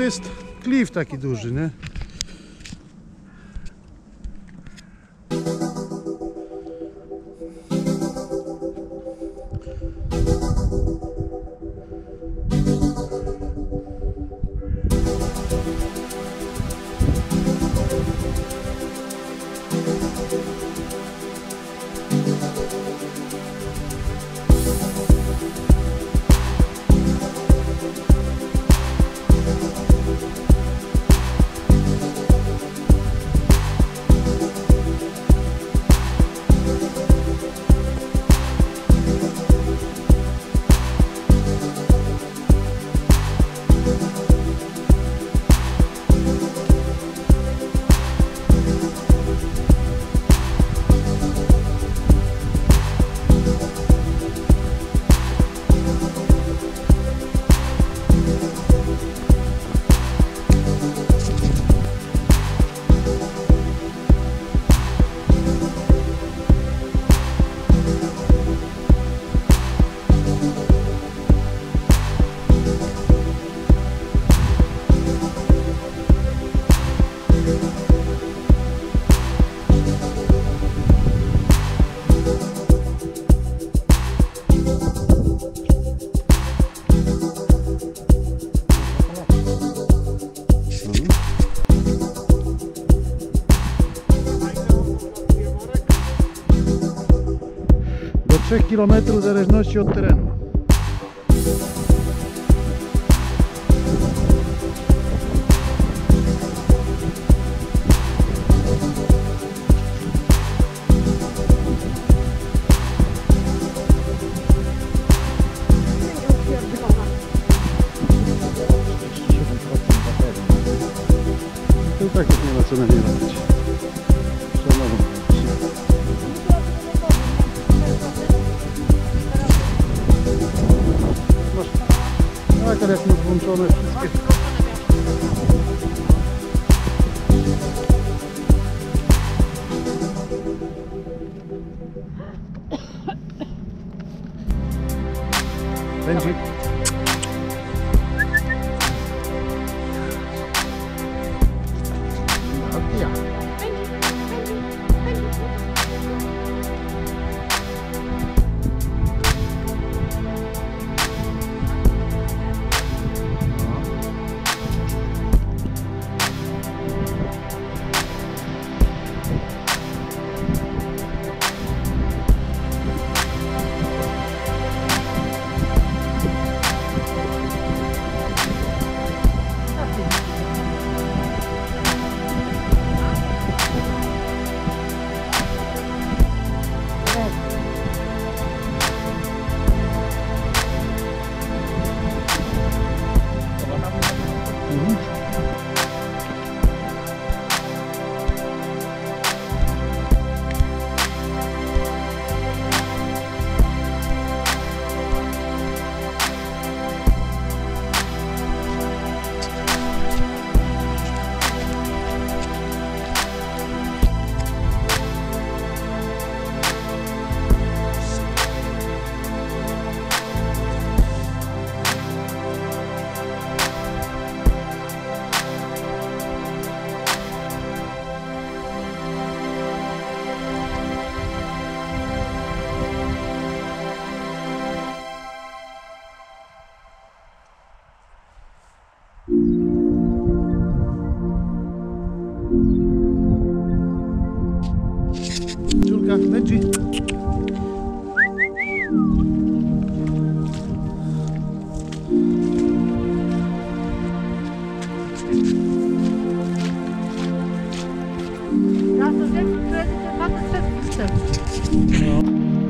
jest klif taki duży, nie? 3 km de desnoche o terreno. Zakres mógł włączony wszystkie. Julka, Benji. Ja to wiem, że to mamy przed Trzymaj